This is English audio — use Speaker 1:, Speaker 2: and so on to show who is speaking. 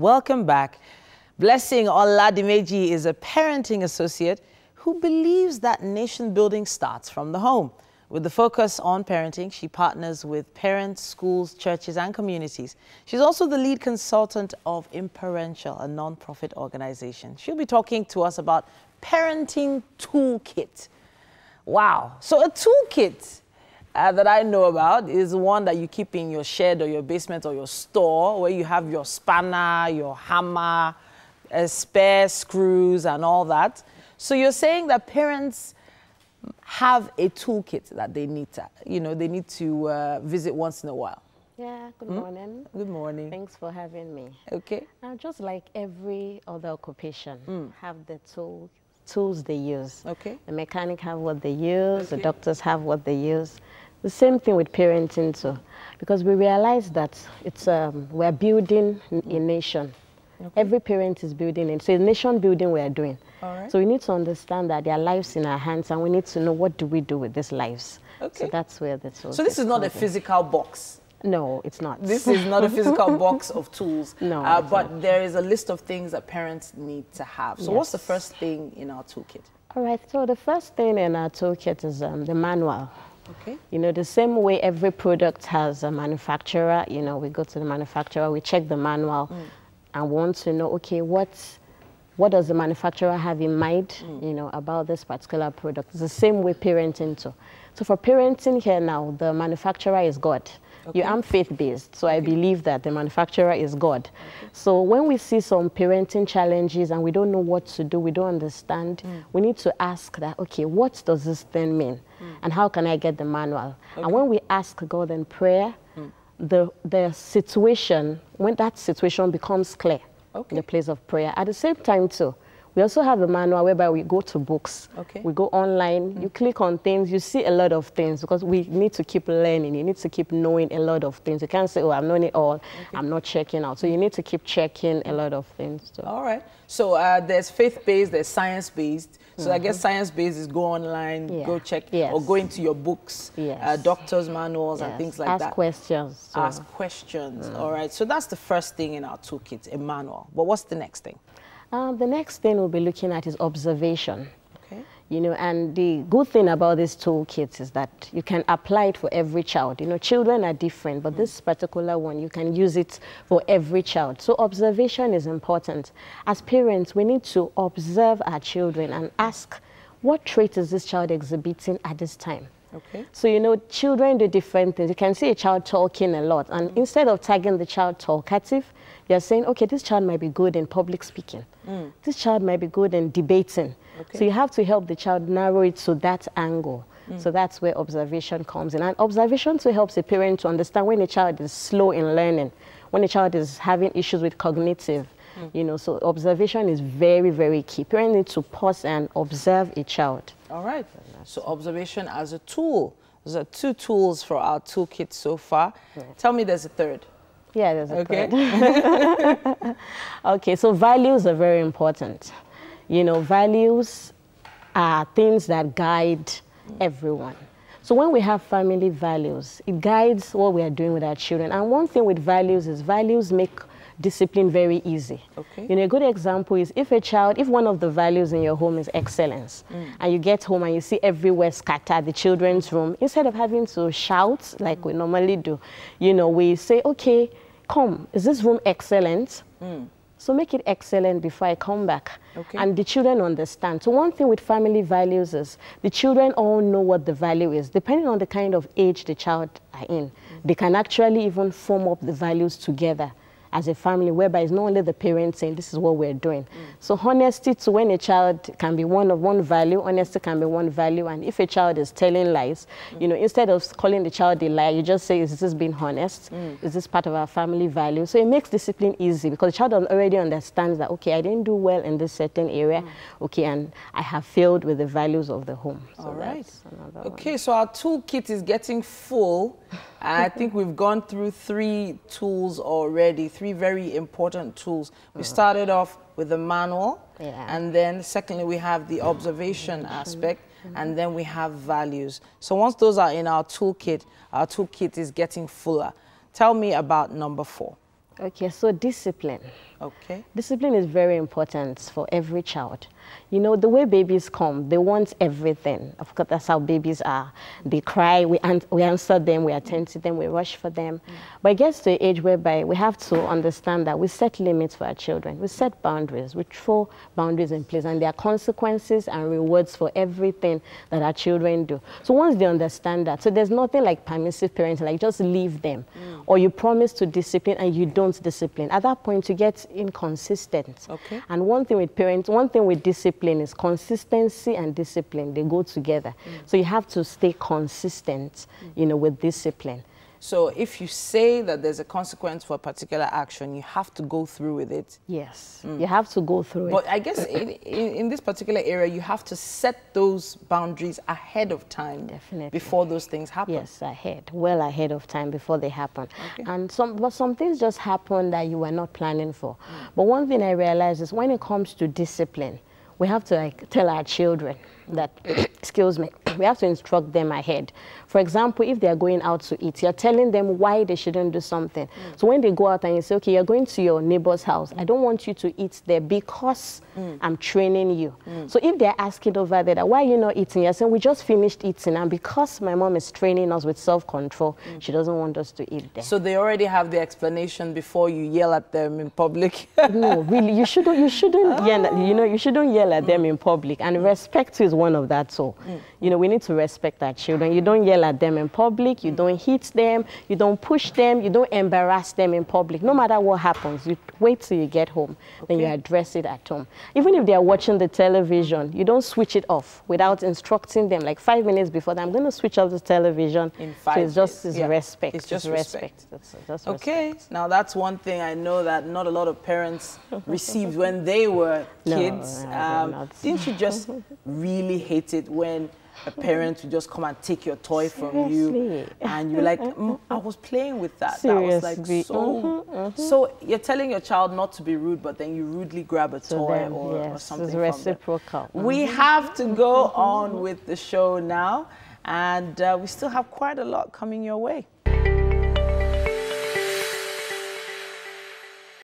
Speaker 1: Welcome back. Blessing Oladimeji is a parenting associate who believes that nation building starts from the home. With the focus on parenting, she partners with parents, schools, churches, and communities. She's also the lead consultant of Imparential, a non-profit organization. She'll be talking to us about parenting toolkit. Wow. So a toolkit uh, that I know about is one that you keep in your shed or your basement or your store where you have your spanner, your hammer, uh, spare screws and all that. So you're saying that parents have a toolkit that they need to, you know, they need to uh, visit once in a while.
Speaker 2: Yeah, good
Speaker 1: Hmm?
Speaker 2: morning.
Speaker 1: Good morning.
Speaker 2: Thanks for having me.
Speaker 1: Okay.
Speaker 2: Now, just like every other occupation,
Speaker 1: Hmm.
Speaker 2: have the tool, tools they use.
Speaker 1: Okay.
Speaker 2: The mechanic have what they use, the doctors have what they use. The same thing with parenting too, because we realize that it's um, we're building a nation. Okay. Every parent is building it. So it's nation building we are doing.
Speaker 1: All right.
Speaker 2: So we need to understand that there are lives in our hands, and we need to know what do we do with these lives.
Speaker 1: Okay.
Speaker 2: So that's where the tools.
Speaker 1: So this is not a physical box.
Speaker 2: No, it's not.
Speaker 1: This is not a physical box of tools.
Speaker 2: No,
Speaker 1: Uh, but there is a list of things that parents need to have. So what's the first thing in our toolkit?
Speaker 2: All right, so the first thing in our toolkit is um, the manual.
Speaker 1: Okay.
Speaker 2: You know, the same way every product has a manufacturer, you know, we go to the manufacturer, we check the manual and want to know, okay, what, what does the manufacturer have in mind, you know, about this particular product? It's the same way parenting too. So for parenting here now, the manufacturer is God. You, I'm faith-based, so I believe that the manufacturer is God. So when we see some parenting challenges and we don't know what to do, we don't understand, mm. we need to ask that, okay, what does this thing mean? Mm. And how can I get the manual? And when we ask God in prayer, mm. the, the situation, when that situation becomes clear
Speaker 1: Okay.
Speaker 2: in the place of prayer. At the same time too, we also have a manual whereby we go to books.
Speaker 1: Okay.
Speaker 2: We go online, you click on things, you see a lot of things because we need to keep learning. You need to keep knowing a lot of things. You can't say, oh, I've known it all, I'm not checking out. So you need to keep checking a lot of things too.
Speaker 1: All right. So uh, there's faith-based, there's science-based. So I guess science-based is go online,
Speaker 2: Yeah.
Speaker 1: go check,
Speaker 2: Yes.
Speaker 1: or go into your books, uh, doctors' manuals, and things like
Speaker 2: Ask
Speaker 1: that.
Speaker 2: Ask questions. so-
Speaker 1: Ask questions. All right. So that's the first thing in our toolkit, a manual. But what's the next thing?
Speaker 2: Um, the next thing we'll be looking at is observation.
Speaker 1: Okay.
Speaker 2: You know, and the good thing about these toolkits is that you can apply it for every child. You know, children are different, but this particular one, you can use it for every child. So observation is important. As parents, we need to observe our children and ask, what trait is this child exhibiting at this time?
Speaker 1: Okay.
Speaker 2: So, you know, children do different things. You can see a child talking a lot, and mm. instead of tagging the child talkative, you're saying, okay, this child might be good in public speaking. Mm. This child might be good in debating.
Speaker 1: Okay.
Speaker 2: So you have to help the child narrow it to that angle. Mm. So that's where observation comes in. And observation too helps a parent to understand when a child is slow in learning, when a child is having issues with cognitive. Mm. You know, so observation is very, very key. Parents need to pause and observe a child.
Speaker 1: All right. So observation as a tool. Those are two tools for our toolkit so far. Tell me there's a third.
Speaker 2: Yeah, there's a
Speaker 1: Okay.
Speaker 2: third. okay, so values are very important. You know, values are things that guide mm. everyone. So when we have family values, it guides what we are doing with our children. And one thing with values is values make discipline very easy.
Speaker 1: Okay.
Speaker 2: You know, a good example is if a child, if one of the values in your home is excellence, mm. and you get home and you see everywhere scattered, the children's room, instead of having to shout like mm. we normally do, you know, we say, okay, come, is this room excellent? Mm. So make it excellent before I come back.
Speaker 1: Okay.
Speaker 2: And the children understand. So one thing with family values is the children all know what the value is. Depending on the kind of age the child are in, they can actually even form up the values together as a family, whereby it's not only the parents saying this is what we're doing. So honesty to when a child can be one of one value, honesty can be one value. And if a child is telling lies, you know, instead of calling the child a liar, you just say, is this being honest? Is this part of our family value? So it makes discipline easy because the child already understands that, okay, I didn't do well in this certain area, okay, and I have failed with the values of the home. So
Speaker 1: All right.
Speaker 2: another one.
Speaker 1: Okay, so our toolkit is getting full. I think we've gone through three tools already, three very important tools. We mm-hmm. started off with the manual,
Speaker 2: Yeah.
Speaker 1: and then secondly, we have the observation aspect, mm-hmm. and then we have values. So once those are in our toolkit, our toolkit is getting fuller. Tell me about number four.
Speaker 2: Okay, so discipline.
Speaker 1: Okay.
Speaker 2: Discipline is very important for every child. You know, the way babies come, they want everything. Of course, that's how babies are. They cry, we, an we answer them, we attend to them, we rush for them. Mm. But it gets to an age whereby we have to understand that we set limits for our children. We set boundaries. We throw boundaries in place, and there are consequences and rewards for everything that our children do. So once they understand that, so there's nothing like permissive parenting, like just leave them. Mm. Or you promise to discipline and you don't discipline. At that point, you get inconsistent.
Speaker 1: Okay.
Speaker 2: And one thing with parents, one thing with discipline is consistency and discipline. They go together. Mm. So you have to stay consistent, you know, with discipline.
Speaker 1: So if you say that there's a consequence for a particular action, you have to go through with it.
Speaker 2: Yes, mm. you have to go through
Speaker 1: but
Speaker 2: it.
Speaker 1: But I guess in, in, in, this particular area, you have to set those boundaries ahead of time.
Speaker 2: Definitely.
Speaker 1: Before those things happen.
Speaker 2: Yes, ahead, well ahead of time before they happen. Okay. And some, but some things just happen that you were not planning for. Mm. But one thing I realize is when it comes to discipline, we have to like tell our children that, excuse me, we have to instruct them ahead. For example, if they're going out to eat, you're telling them why they shouldn't do something. Mm. So when they go out and you say, okay, you're going to your neighbor's house, I don't want you to eat there because mm. I'm training you. Mm. So if they're asking over there, why are you not eating? You're saying, we just finished eating and because my mom is training us with self-control, mm. she doesn't want us to eat there.
Speaker 1: So they already have the explanation before you yell at them in public?
Speaker 2: no, really, you shouldn't, you shouldn't oh. yell, you know, you shouldn't yell at them mm. in public. And mm. respect is one of that. So, mm. you know, we need to respect our children. You don't yell at them in public, you don't hit them, you don't push them, you don't embarrass them in public. No matter what happens, you wait till you get home, okay. then you address it at home. Even if they are watching the television, you don't switch it off without instructing them, like five minutes before that, I'm going to switch off the television.
Speaker 1: In five
Speaker 2: so it's just it's
Speaker 1: yeah.
Speaker 2: respect.
Speaker 1: It's just
Speaker 2: it's
Speaker 1: respect.
Speaker 2: respect. That's,
Speaker 1: okay,
Speaker 2: respect.
Speaker 1: now that's one thing I know that not a lot of parents received when they were kids.
Speaker 2: No, um,
Speaker 1: didn't you just really hate it when a parent would just come and take your toy Seriously? from you and you're like mm, i was playing with that
Speaker 2: Seriously.
Speaker 1: that was like so mm -hmm, mm -hmm. so you're telling your child not to be rude but then you rudely grab a toy
Speaker 2: them,
Speaker 1: or,
Speaker 2: yes,
Speaker 1: or something
Speaker 2: it's reciprocal
Speaker 1: -hmm. we have to go on with the show now and uh, we still have quite a lot coming your way